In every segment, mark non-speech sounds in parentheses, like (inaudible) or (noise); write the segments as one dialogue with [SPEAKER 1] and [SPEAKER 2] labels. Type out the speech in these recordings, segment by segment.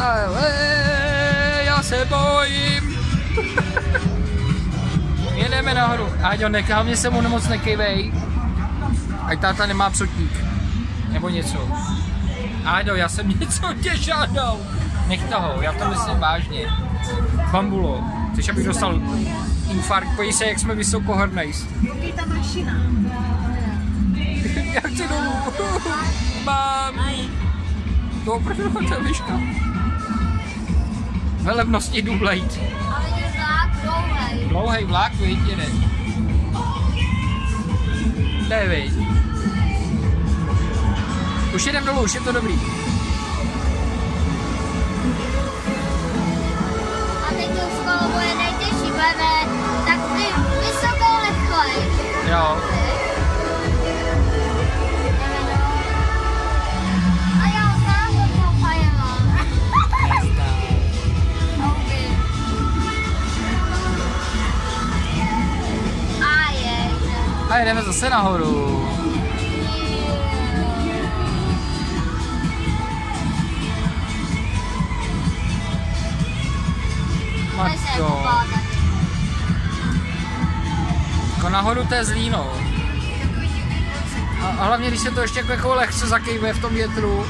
[SPEAKER 1] Hey, já se bojím. (laughs) Jedeme nahoru. Áďo, nech, hlavně se mu moc nekejvej. Ať táta nemá psotík. Nebo něco. Áďo, já jsem (laughs) něco tě žádal. Nech toho, já to myslím vážně. Bambulo, chceš, abych dostal infarkt, pojď se, jak jsme vysoko.
[SPEAKER 2] Koukej ta mašina. (laughs)
[SPEAKER 1] Já chci dolů. Mám. To proč to je? Velebnosti dublejt.
[SPEAKER 3] Ale je vlák dlouhej.
[SPEAKER 1] Dlouhej vlak, viď, jede. Jde, viď. Už jedem dolů, už je to dobrý.
[SPEAKER 3] A teď to skoro bude nejtěžší, bude tak ty vysoko rychlej.
[SPEAKER 1] Jo.
[SPEAKER 3] A
[SPEAKER 1] jedeme zase nahoru. Matko. Jako nahoru to je zlý, no. A, a hlavně, když se to ještě jako, jako lehce zakejve v tom větru.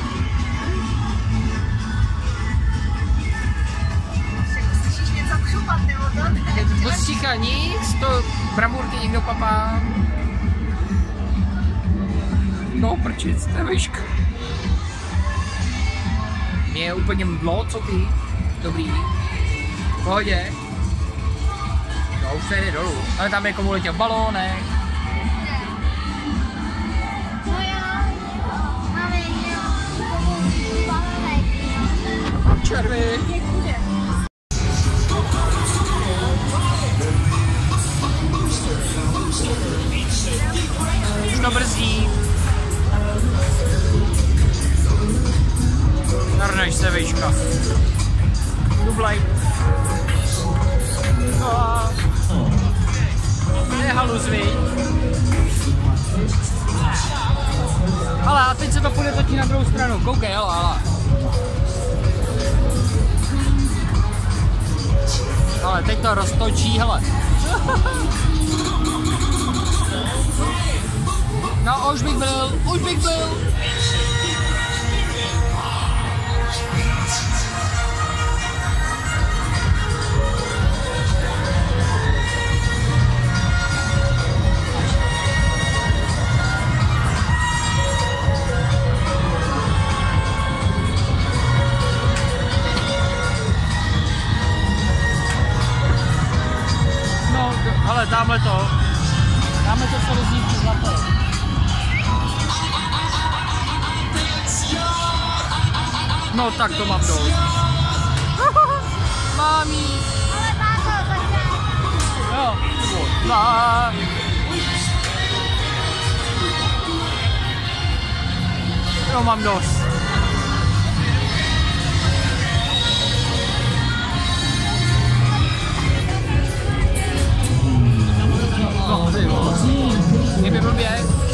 [SPEAKER 2] Slyšíš něco křupat nebo to?
[SPEAKER 1] Nic, to bramburky někdo papá. No prčic, to je výška. Mě je úplně mdlo, co ty? Dobrý. V pohodě. No už se jde dolů. Ale tam je komu letěl balónek. Červy. Narneš se, vejška. Dublaj. No a... Je halus? Ale a teď se to půjde točit na druhou stranu. Koukej, hele, hele. Ale teď to roztočí, hele. No, už bych byl, už bych byl. Tak to mám dost.
[SPEAKER 3] Ale táto,
[SPEAKER 1] Jo. Dva. Jo, mám dost. No, ty vole. Blbě.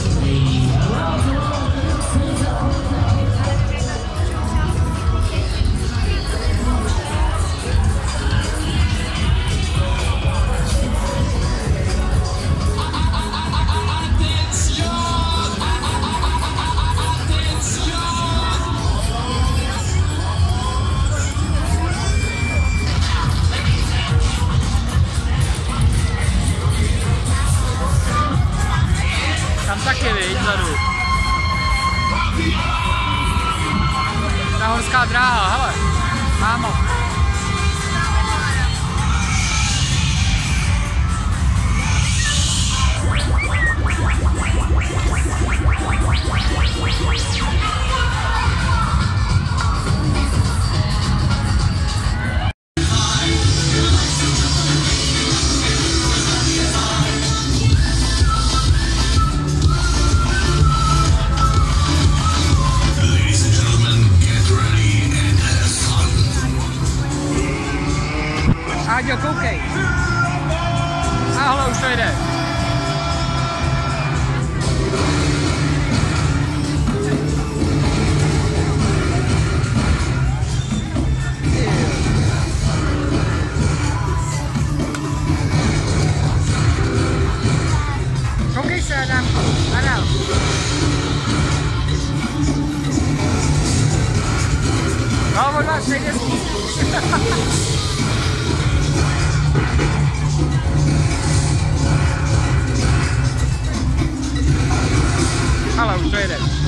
[SPEAKER 2] hello traders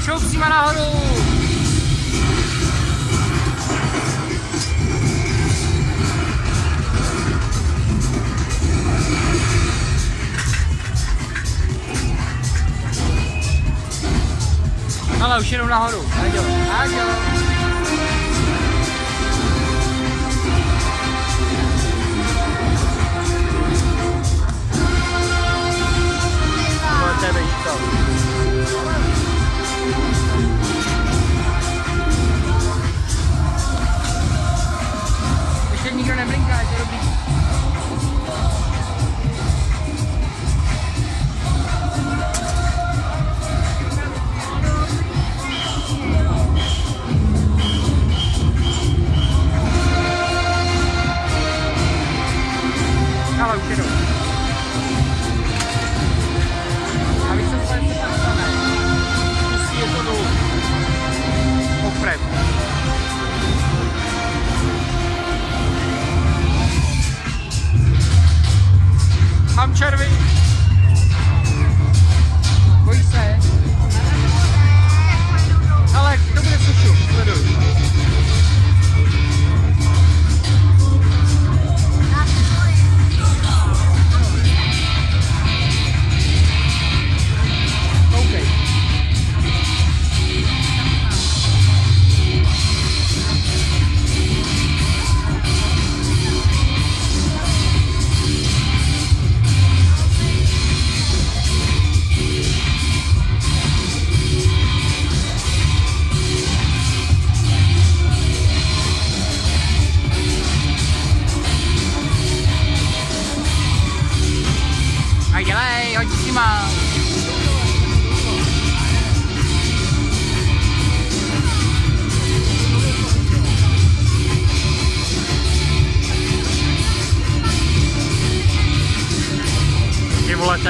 [SPEAKER 1] Tak šoupcíme nahoru! Ale už jenom nahoru. Ať jo. ať jo.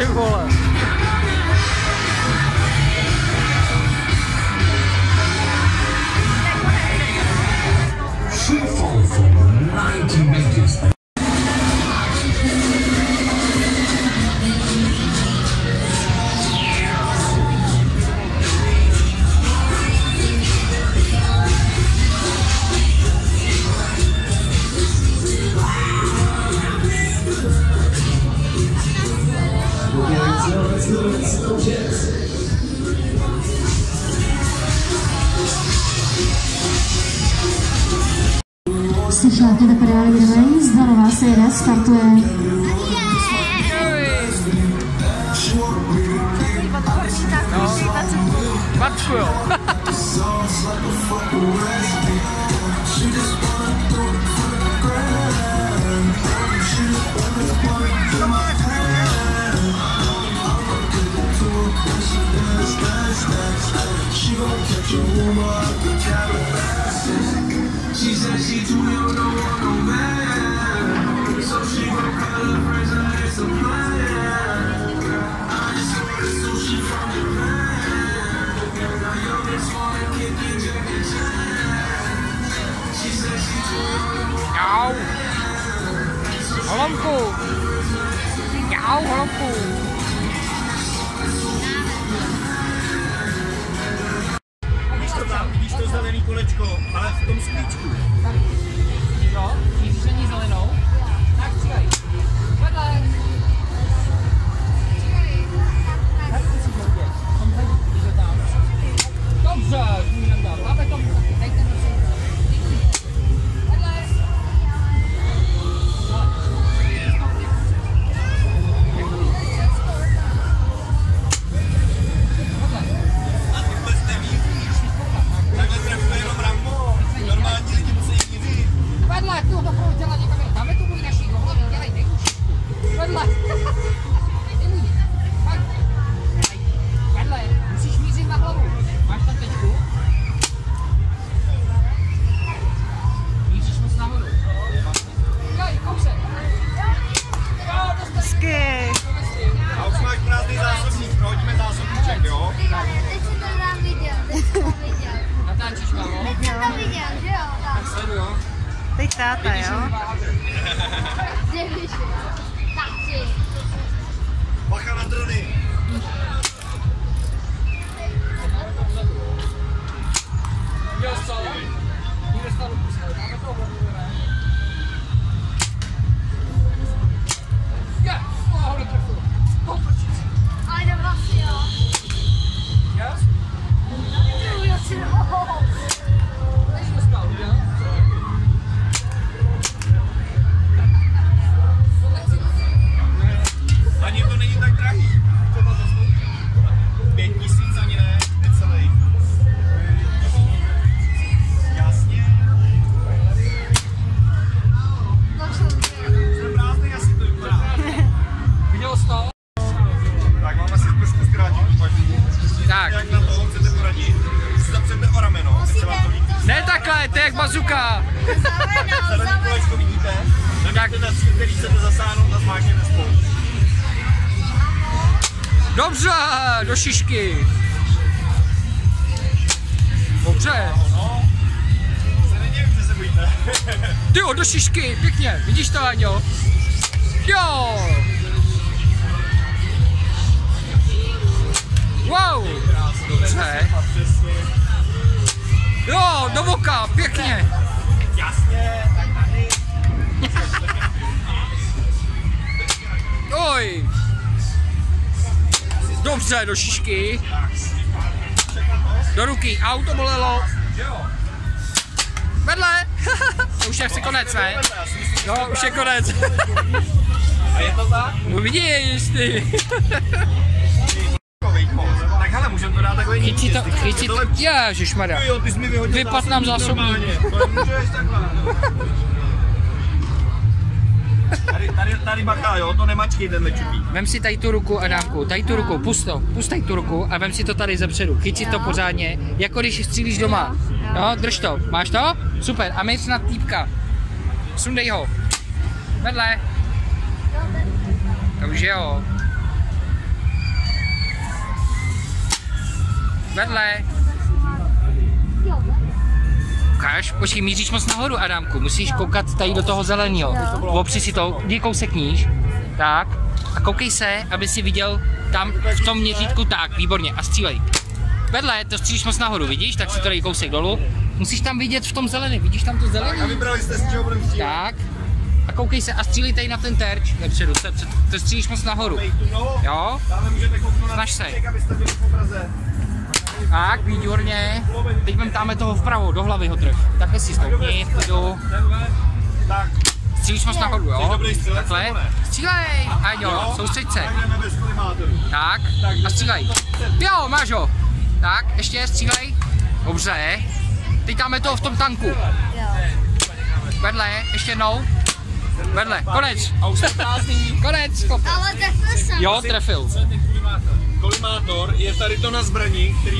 [SPEAKER 1] 辛苦了。patrzył. She said she too young to walk Jau. Holomku. Jau, holomku. Víš to tam,
[SPEAKER 3] vidíš to zelený kolečko, ale v tom sklíčku. Tak,
[SPEAKER 1] jo,
[SPEAKER 4] vidíš, není
[SPEAKER 1] zelenou.
[SPEAKER 4] Tak,
[SPEAKER 1] čekaj. Vedle.
[SPEAKER 3] Dobře.
[SPEAKER 4] Zelený kolečko vidíte? Navíte na který chcete zasáhnout a zmáčkněte spolu.
[SPEAKER 1] Dobře, do šišky. Dobře.
[SPEAKER 4] No.
[SPEAKER 1] Ty (laughs) jo, do šišky, pěkně. Vidíš to, Aňo? Jo. Wow. Dobře. Jo, do voka, pěkně.
[SPEAKER 4] Jasně, tak tady.
[SPEAKER 1] Oj. Dobře, do šišky. Do ruky, auto bolelo. Vedle. to (laughs) už je asi konec, ne? Jo, už je konec.
[SPEAKER 4] A je to tak?
[SPEAKER 1] No vidíš ty. (laughs) si to,
[SPEAKER 4] Je
[SPEAKER 1] to, ježišmarja.
[SPEAKER 4] Jo, ty jsi mi vyhodil
[SPEAKER 1] Vypad nám zásobník.
[SPEAKER 4] takhle. Tady, tady, tady bacha, jo, to nemačkej tenhle čupík.
[SPEAKER 1] Vem si tady tu ruku, Adámku, tady tu ruku, pust to, pust tady tu ruku a vem si to tady zepředu. Chyť si to pořádně, jako když střílíš doma. Jo, drž to, máš to? Super, a měj na týpka. Sundej ho. Vedle. Už jo. Vedle. Ukáž, počkej, míříš moc nahoru, Adámku. Musíš koukat tady do toho zeleného. Opři si to, dej kousek níž. Tak. A koukej se, aby si viděl tam v tom měřítku tak, výborně. A střílej. Vedle, to střílíš moc nahoru, vidíš? Tak si to dej kousek dolů. Musíš tam vidět v tom zeleném, vidíš tam to
[SPEAKER 4] A
[SPEAKER 1] zelený?
[SPEAKER 4] vybrali jste, z čeho budeme střílet.
[SPEAKER 1] Tak. A koukej se a střílej tady na ten terč vepředu, to, to, střílíš moc nahoru. Jo? Snaž se. Tak, výborně. Teď vem dáme toho vpravo, do hlavy ho trh. Takhle si stoupni, v klidu.
[SPEAKER 4] Tenhle. Tak,
[SPEAKER 1] Střílíš moc nahoru, jo? Takhle. Střílej, Aňo, soustřeď se.
[SPEAKER 4] tak
[SPEAKER 1] a střílej. Jo, máš ho. Tak, ještě střílej. Dobře. Teď dáme toho v tom tanku. Vedle, ještě jednou. Vedle, konec.
[SPEAKER 4] A už jsme prázdný.
[SPEAKER 1] Konec.
[SPEAKER 3] Ale trefil jsem.
[SPEAKER 1] Jo, trefil.
[SPEAKER 4] Kolimátor je tady to na zbraní, který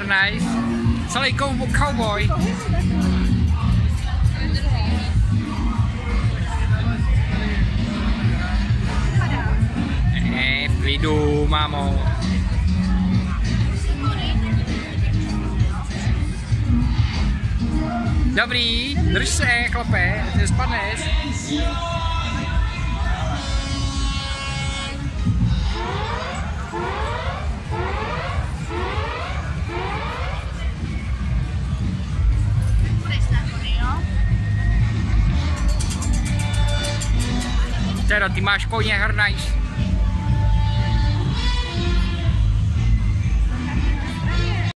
[SPEAKER 1] jo, very nice. Celý cowboy. cowboy. Ne, v klidu, mámo. Dobrý, drž se, chlape, nespadneš. Tero, ty máš koně hrnajš.